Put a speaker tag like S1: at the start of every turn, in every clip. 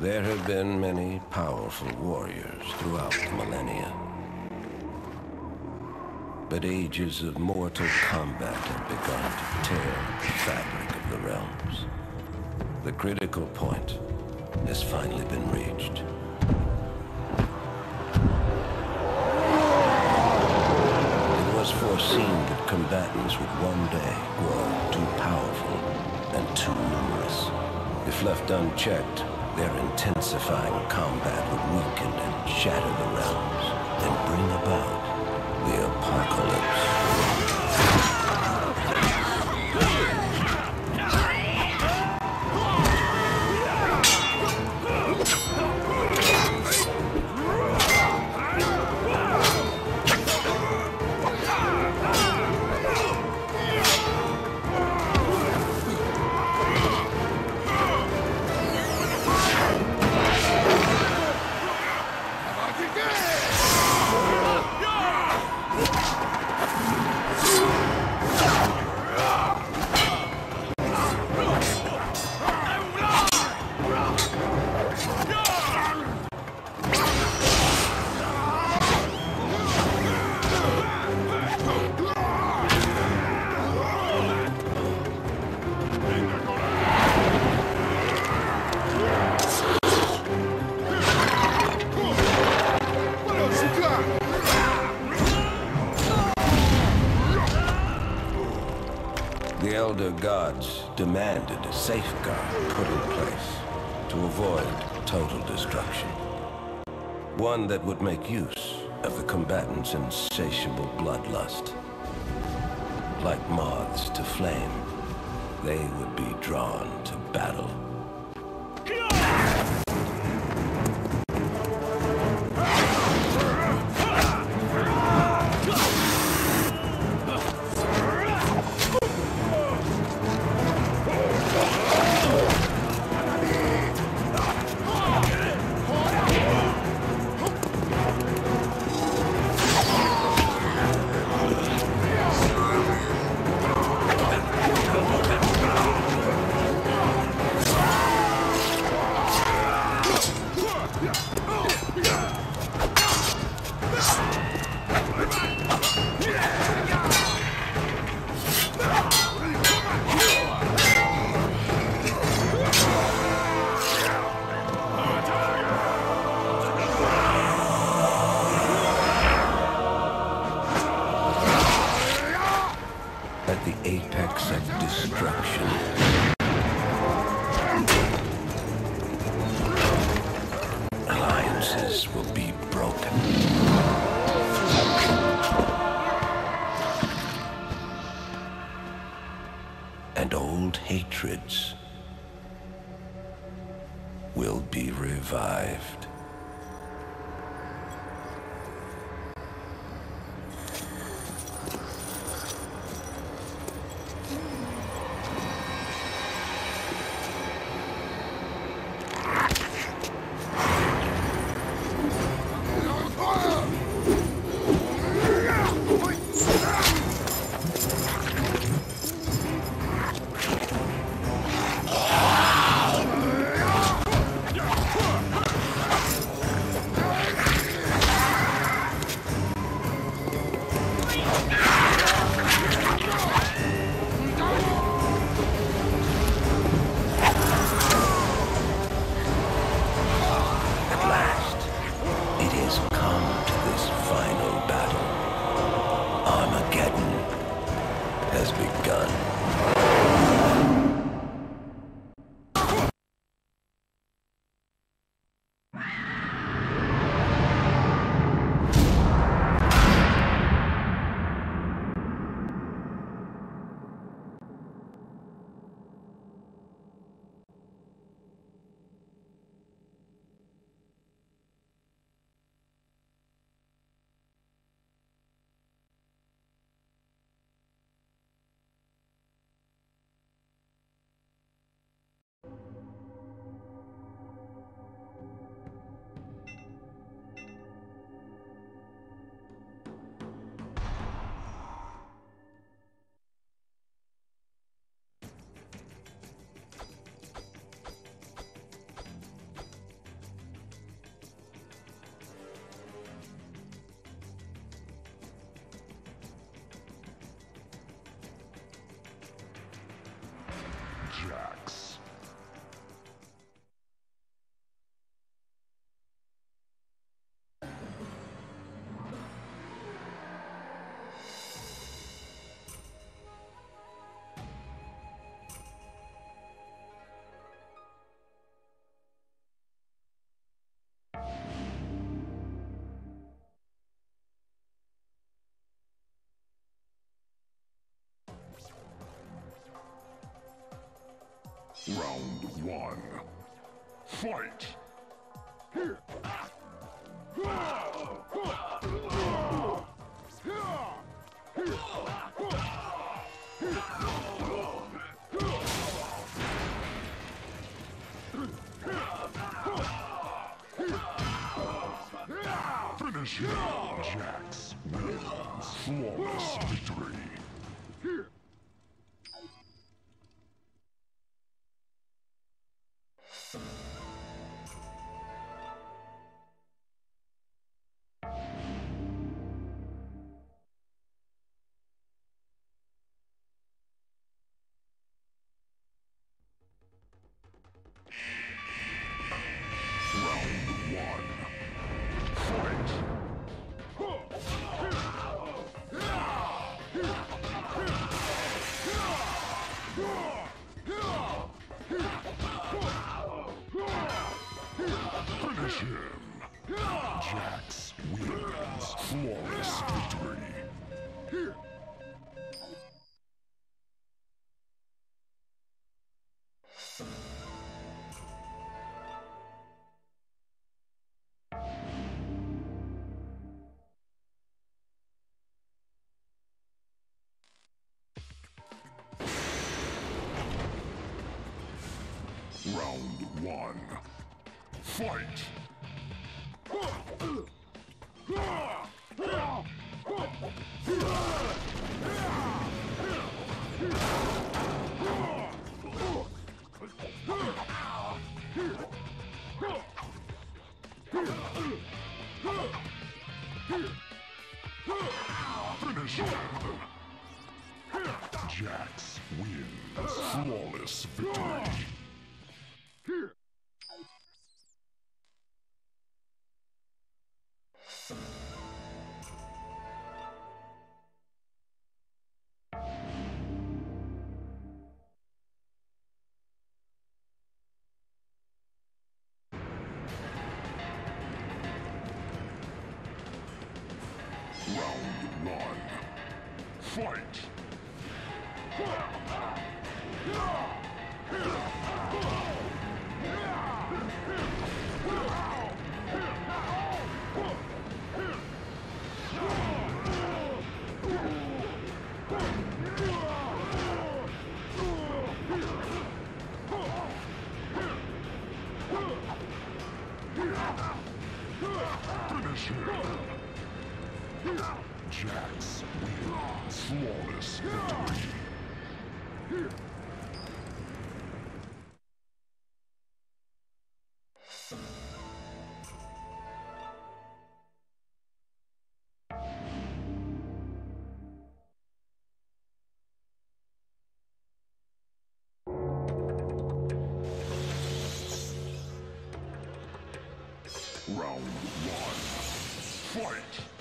S1: There have been many powerful warriors throughout millennia. But ages of Mortal Kombat have begun to tear the fabric of the realms. The critical point has finally been reached. It was foreseen that combatants would one day grow too powerful and too numerous. If left unchecked, their intensifying combat would weaken and shatter the realms and bring about the apocalypse. Elder Gods demanded a safeguard put in place to avoid total destruction. One that would make use of the combatants' insatiable bloodlust. Like moths to flame, they would be drawn to battle. Will be broken. And old hatreds will be revived.
S2: Round one. Fight! Round one. Fight! Finish him! Jax wins. Flawless victory. Fight! Round one. Fight!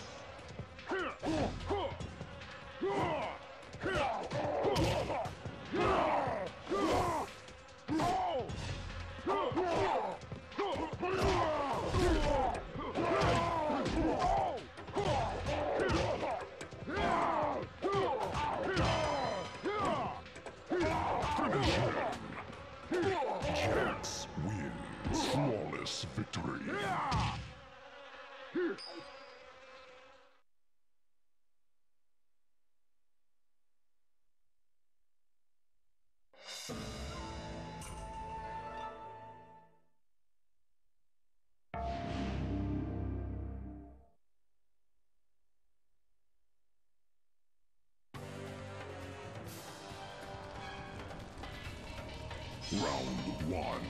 S2: Round one.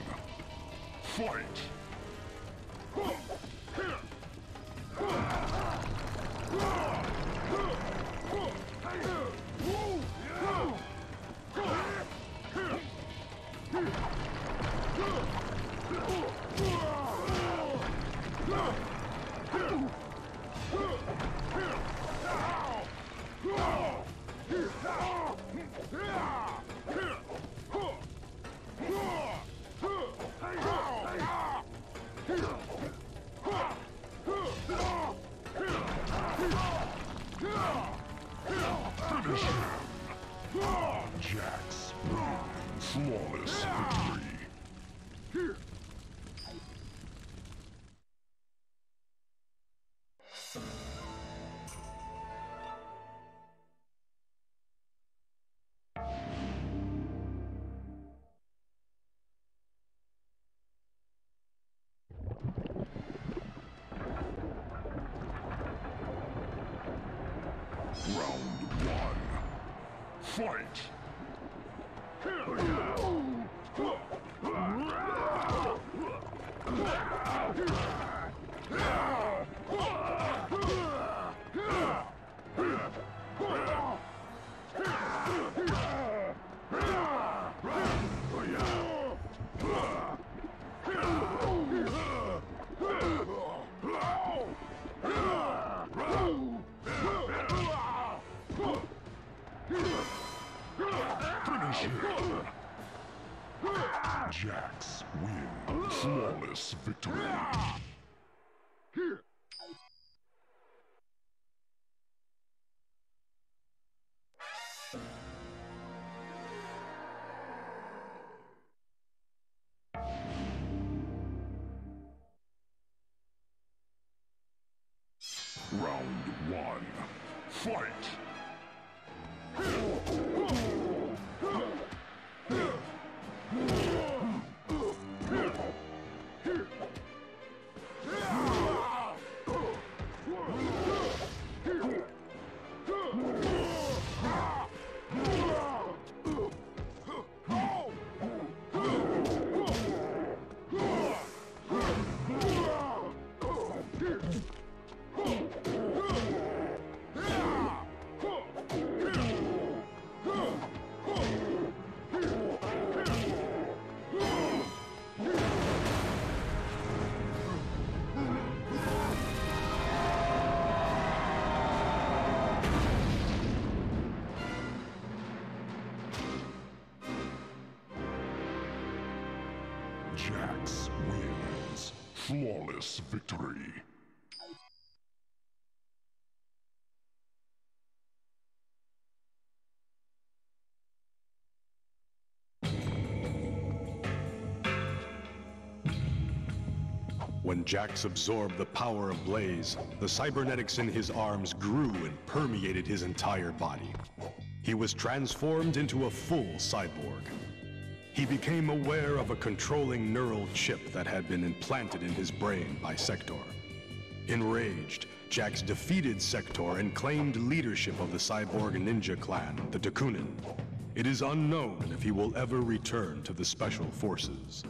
S2: Fight! Round one. Fight! Jax win. Flawless victory. Here. Round one. Fight! Jax wins. Flawless victory.
S3: When Jax absorbed the power of Blaze, the cybernetics in his arms grew and permeated his entire body. He was transformed into a full cyborg. He became aware of a controlling neural chip that had been implanted in his brain by Sektor. Enraged, Jax defeated Sektor and claimed leadership of the cyborg ninja clan, the Tekunin. It is unknown if he will ever return to the Special Forces.